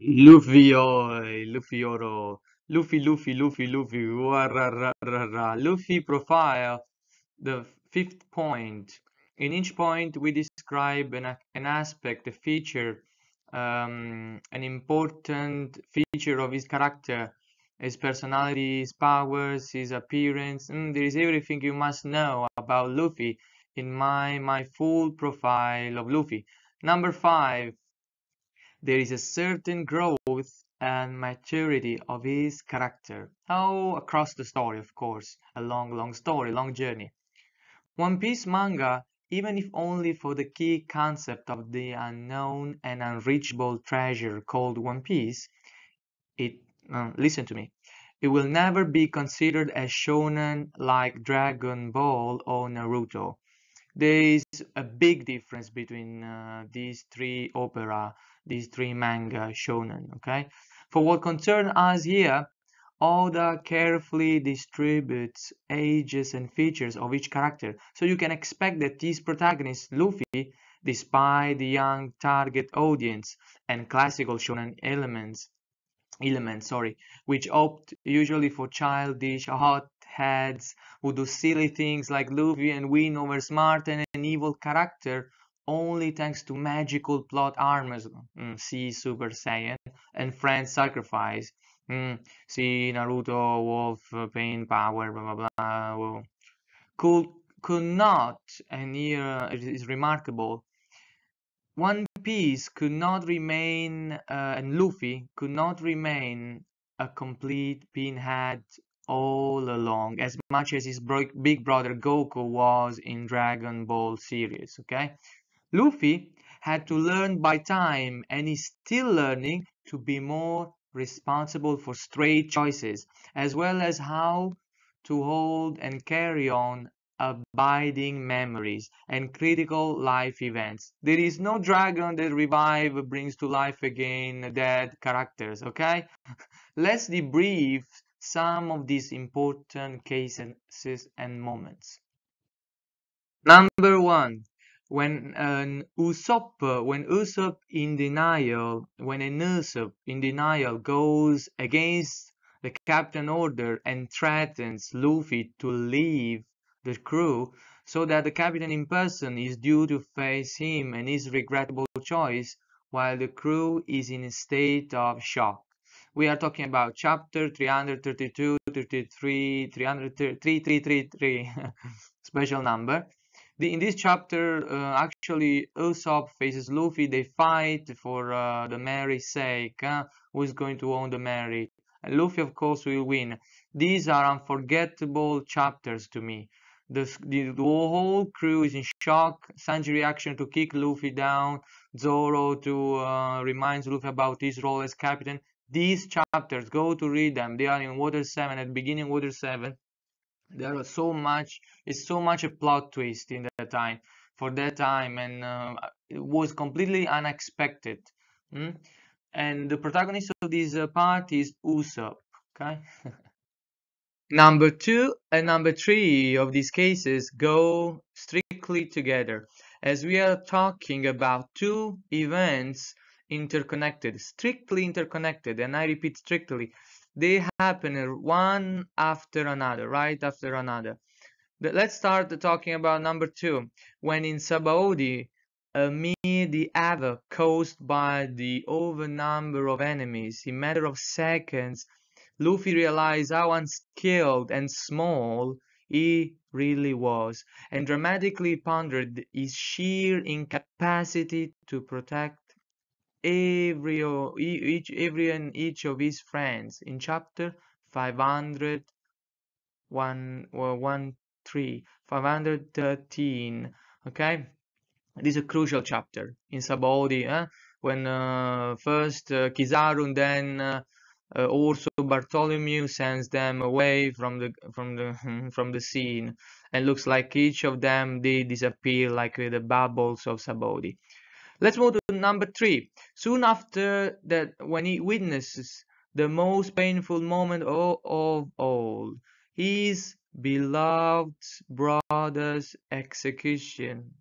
Luffy Luffy Luffy, Luffy, Luffy, Luffy. Luffy profile, the fifth point. In each point, we describe an, an aspect, a feature, um, an important feature of his character, his personality, his powers, his appearance. Mm, there is everything you must know about Luffy in my my full profile of Luffy. Number five, there is a certain growth and maturity of his character. Oh, across the story, of course, a long, long story, long journey. One Piece manga, even if only for the key concept of the unknown and unreachable treasure called One Piece, it uh, listen to me. It will never be considered as shonen like Dragon Ball or Naruto. There is a big difference between uh, these three opera these three manga shonen, okay? For what concern us here, Oda carefully distributes ages and features of each character, so you can expect that this protagonist, Luffy, despite the young target audience and classical shonen elements, elements, sorry, which opt usually for childish hot heads who do silly things like Luffy and win over smart and an evil character only thanks to magical plot armors. Mm, see Super Saiyan and Friend Sacrifice. Mm, see Naruto, Wolf, uh, Pain, Power, blah blah blah. Well, could could not, and here it is remarkable. One Piece could not remain, uh, and Luffy could not remain a complete pinhead all along, as much as his big brother Goku was in Dragon Ball series. Okay, Luffy had to learn by time and is still learning to be more responsible for straight choices, as well as how to hold and carry on abiding memories and critical life events. There is no dragon that revive brings to life again dead characters, okay? Let's debrief some of these important cases and moments. Number one, when an Usopp, uh, when Usopp in denial, when an Usopp in denial goes against the captain order and threatens Luffy to leave the crew so that the captain in person is due to face him and his regrettable choice while the crew is in a state of shock. We are talking about chapter 332, 33, 333, special number. The, in this chapter, uh, actually, Usopp faces Luffy. They fight for uh, the Merry's sake. Uh, who is going to own the Merry? And Luffy, of course, will win. These are unforgettable chapters to me. The, the, the, whole crew is in shock. Sanji reaction to kick Luffy down. Zoro to uh, reminds Luffy about his role as captain. These chapters, go to read them. They are in Water 7, at beginning Water 7 there was so much it's so much a plot twist in that time for that time and uh, it was completely unexpected mm? and the protagonist of this uh, part is Usopp okay number two and number three of these cases go strictly together as we are talking about two events interconnected strictly interconnected and I repeat strictly they happen one after another, right after another. Let's start talking about number two. When in Sabaody, amid the havoc caused by the over number of enemies, in matter of seconds, Luffy realized how unskilled and small he really was, and dramatically pondered his sheer incapacity to protect every each every and each of his friends. In chapter 500 one or one three 513 okay? This is a crucial chapter in Sabaody eh? when uh, first uh, Kizaru then uh, uh, also Bartholomew sends them away from the from the from the scene. And looks like each of them they disappear like the bubbles of Sabaody Let's move to number three. Soon after that, when he witnesses the most painful moment of, of all, his beloved brother's execution.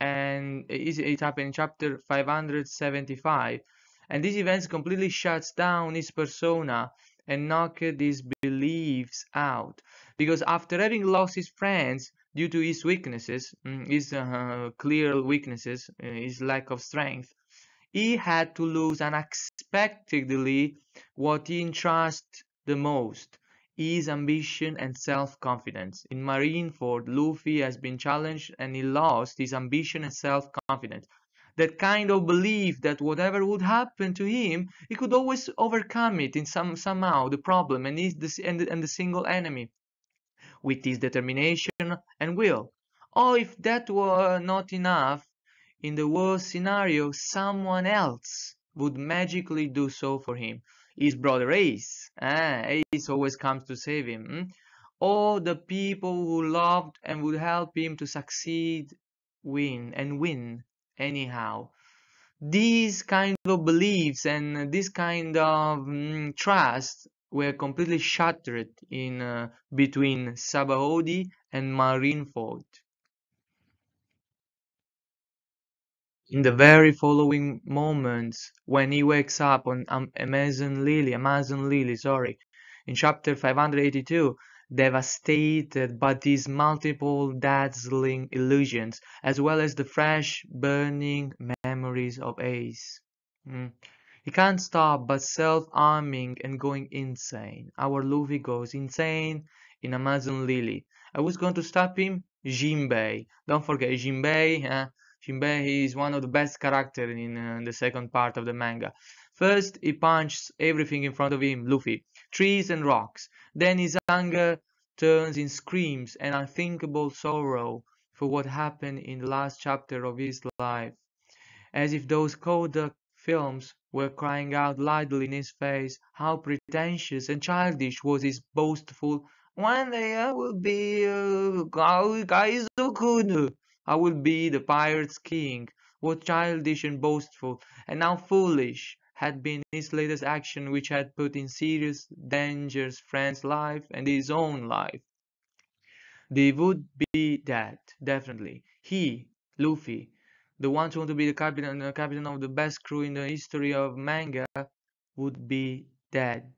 And it it happened in chapter 575. And these events completely shuts down his persona and knocked his beliefs out. Because after having lost his friends due to his weaknesses, mm, his uh, clear weaknesses, uh, his lack of strength, he had to lose unexpectedly what he entrusts the most his ambition and self-confidence. In Marineford, Luffy has been challenged and he lost his ambition and self-confidence. That kind of belief that whatever would happen to him, he could always overcome it in some somehow the problem and, the, and, the, and the single enemy with his determination and will. Or if that were not enough, in the worst scenario, someone else would magically do so for him his brother Ace. Eh? Ace always comes to save him. Hmm? All the people who loved and would help him to succeed win and win anyhow. These kind of beliefs and this kind of mm, trust were completely shattered in uh, between Sabaody and Marineford. In the very following moments, when he wakes up on um, Amazon Lily, Amazon Lily, sorry, in chapter 582, devastated by these multiple dazzling illusions, as well as the fresh, burning memories of Ace. Mm. He can't stop but self-arming and going insane. Our Luffy goes insane in Amazon Lily. I was going to stop him? Jinbei. Don't forget Jinbei, eh? Jinbei is one of the best characters in uh, the second part of the manga. First, he punches everything in front of him, Luffy, trees and rocks. Then his anger turns in screams and unthinkable sorrow for what happened in the last chapter of his life. As if those Kodak films were crying out loudly in his face how pretentious and childish was his boastful one day I will be uh, Kaizoku I will be the pirate's king. What childish and boastful, and how foolish, had been his latest action which had put in serious danger friend's life and his own life. They would be dead, definitely. He, Luffy, the one who want to be the captain, captain of the best crew in the history of manga, would be dead.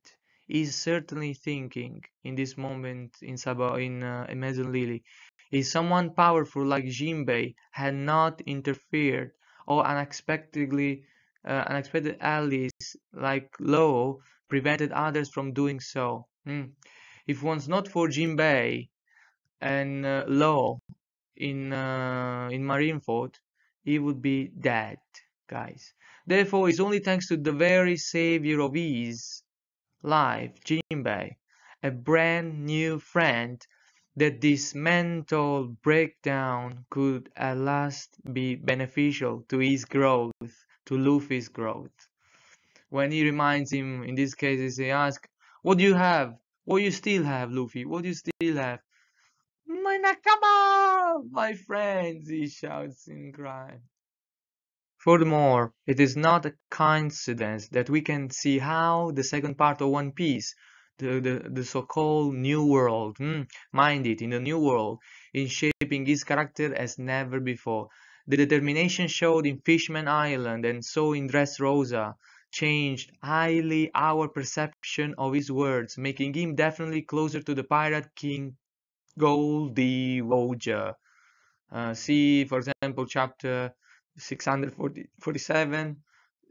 He's certainly thinking in this moment in Saba in uh, Amazon Lily. If someone powerful like Jinbei had not interfered, or unexpectedly uh, unexpected allies like Law prevented others from doing so. Hmm. If once not for Jinbei and uh, Law in uh, in Marineford, he would be dead, guys. Therefore, it's only thanks to the very savior of his life, Jinbei, a brand new friend that this mental breakdown could at last be beneficial to his growth, to Luffy's growth. When he reminds him, in this case, he asks, What do you have? What do you still have, Luffy? What do you still have? Nakama! My friends, he shouts in cry. Furthermore, it is not a coincidence that we can see how the second part of One Piece the, the, the so-called new world, mm, mind it, in the new world, in shaping his character as never before. The determination showed in Fishman Island and so in Dressrosa changed highly our perception of his words, making him definitely closer to the pirate king Gol D. Roger. Uh, see, for example, chapter 647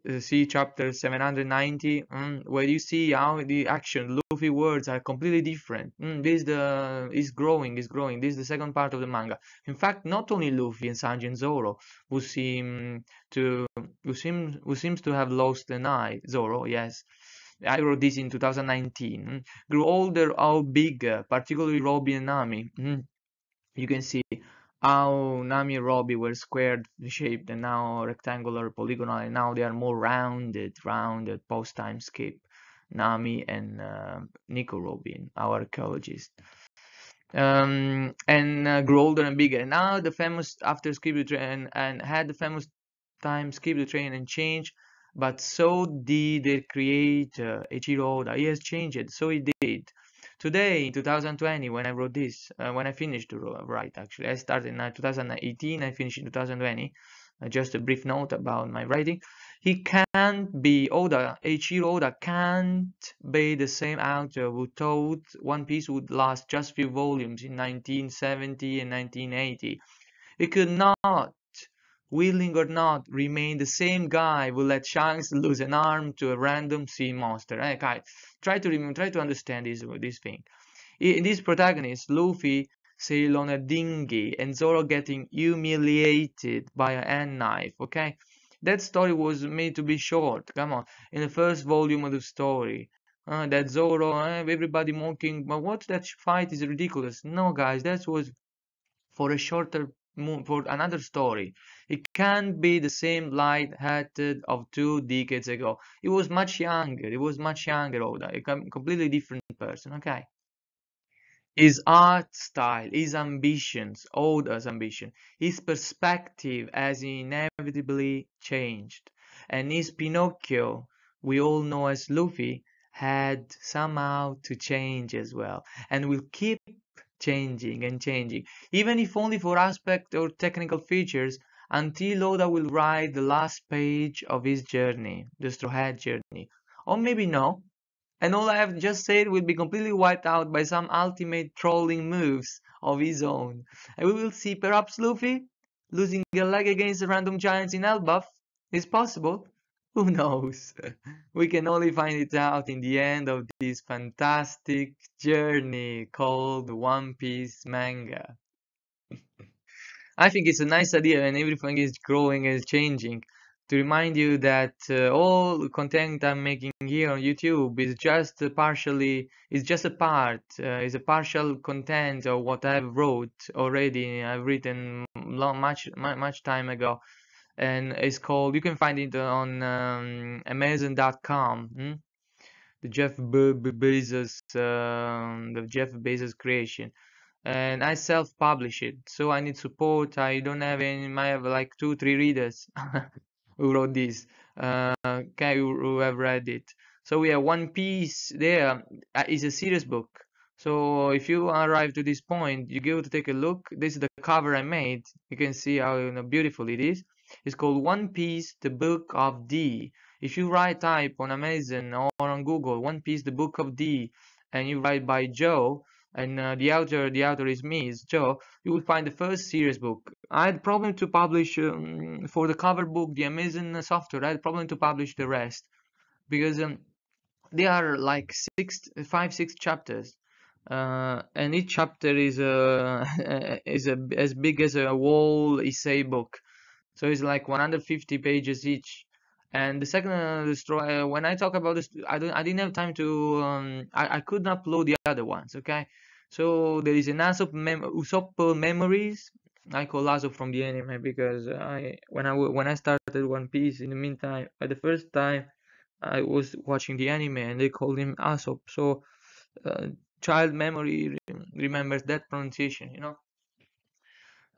uh, see chapter 790 mm, where you see how the action Luffy words are completely different. Mm, this the is growing is growing. This is the second part of the manga. In fact not only Luffy and Sanji and Zoro who seem to who seem who seems to have lost an eye. Zoro yes I wrote this in 2019 mm, grew older or big, particularly Robin and Nami mm, you can see how Nami and Robin were squared shaped and now rectangular, polygonal, and now they are more rounded, rounded post time skip. Nami and uh, Nico Robin, our archaeologist. Um, and uh, grew older and bigger. Now the famous after skip the train and had the famous time skip the train and change, but so did the creator Eiichiro Oda. He has changed, so he did. Today, in 2020, when I wrote this, uh, when I finished to write, actually, I started in uh, 2018, I finished in 2020. Uh, just a brief note about my writing. He can't be Oda, Eiichiro Oda can't be the same author who thought One Piece would last just few volumes in 1970 and 1980. He could not, willing or not, remain the same guy who let Shanks lose an arm to a random sea monster. Okay, try to try to understand this this thing. In this protagonist, Luffy sail on a dinghy and Zoro getting humiliated by a hand knife. Okay, that story was made to be short. Come on, in the first volume of the story. Uh, that Zoro, uh, everybody mocking, but what that fight is ridiculous. No, guys, that was for a shorter, for another story. It can't be the same light-hearted of two decades ago. It was much younger. It was much younger, Oda. A completely different person. Okay. His art style, his ambitions, Oda's ambition, his perspective has inevitably changed. And his Pinocchio, we all know as Luffy, had somehow to change as well. And will keep changing and changing, even if only for aspect or technical features, until Oda will write the last page of his journey, the Straw Hat journey. Or maybe no, and all I have just said will be completely wiped out by some ultimate trolling moves of his own. And we will see perhaps Luffy losing a leg against the random giants in Elbaf. Is possible? Who knows? we can only find it out in the end of this fantastic journey called One Piece manga. I think it's a nice idea and everything is growing and changing. To remind you that uh, all content I'm making here on YouTube is just partially is just a part uh, is a partial content of what I've wrote already. I've written long, much much time ago. And it's called you can find it on um, Amazon.com hmm? the Jeff Bezos um, the Jeff Bezos creation and I self-publish it. So I need support. I don't have any I have like two three readers who wrote this uh, okay who have read it. So we have one piece there. Uh, is a serious book. So if you arrive to this point you go to take a look. This is the cover I made. You can see how you know, beautiful it is. It's called One Piece the Book of D. If you write type on Amazon or on Google One Piece the Book of D and you write by Joe and uh, the author the author is me is Joe. You will find the first serious book. I had problem to publish um, for the cover book the Amazon software. I had problem to publish the rest because um, they are like six five six chapters. Uh, and each chapter is a is a, as big as a whole essay book. So it's like 150 pages each and the second uh, destroy uh, when I talk about this, I don't I didn't have time to um, I, I couldn't upload the other ones. Okay, so there is an Usopp, mem Usopp memories. I call Usopp from the anime because I when I when I started One Piece in the meantime at the first time I was watching the anime and they called him Usopp. So uh, child memory remembers that pronunciation, you know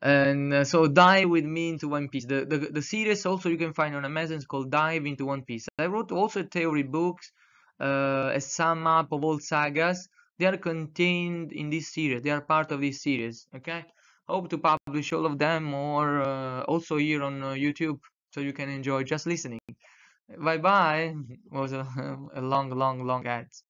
and uh, so dive with me into one piece. The, the the series also you can find on amazon it's called dive into one piece. I wrote also theory books uh, a sum up of all sagas. They are contained in this series. They are part of this series okay? Hope to publish all of them or uh, also here on uh, youtube so you can enjoy just listening. Bye bye was a, a long long long ads